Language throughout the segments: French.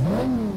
Mm-hmm.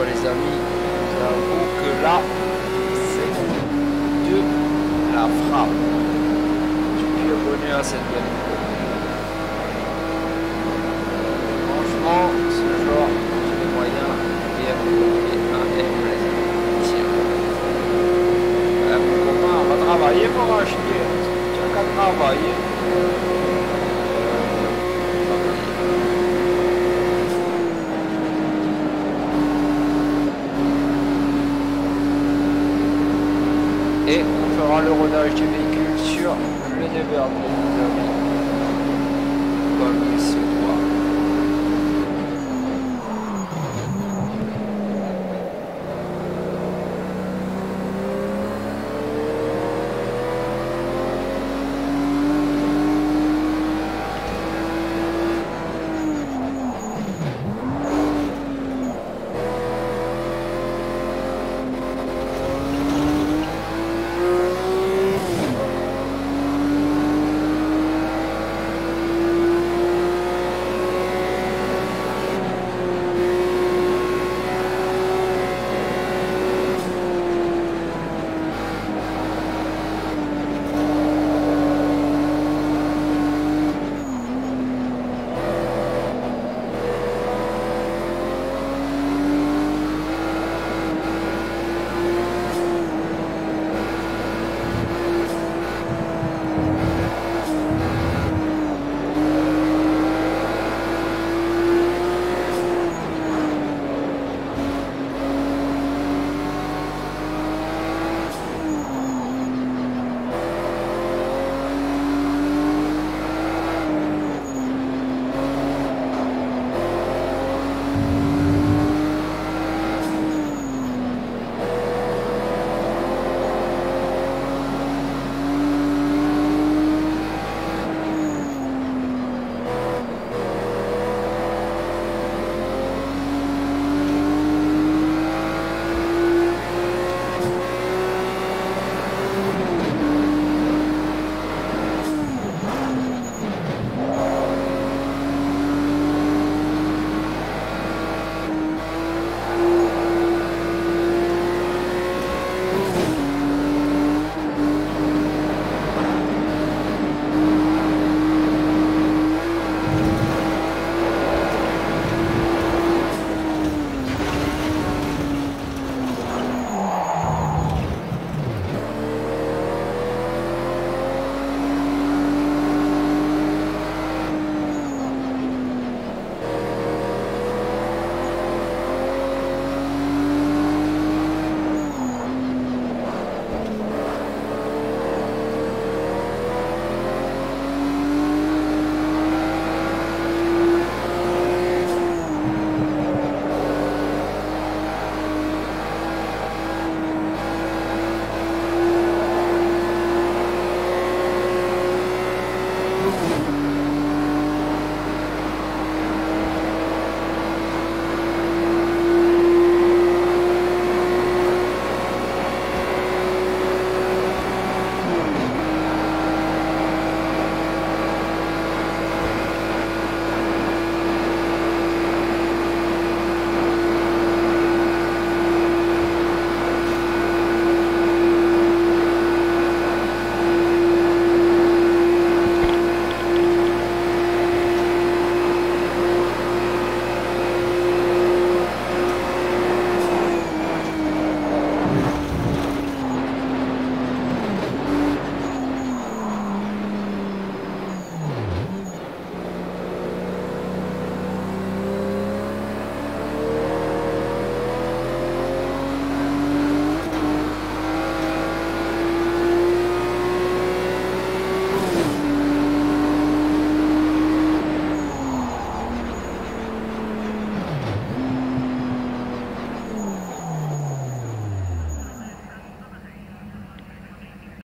Oh, les amis, nous avons que là, c'est de la frappe. Je suis abonné à cette belle Franchement, ce genre, j'ai les moyens et un M les. Tiens. Euh, on va travailler pour acheter. Tu as qu'à travailler. Du véhicule sur le Never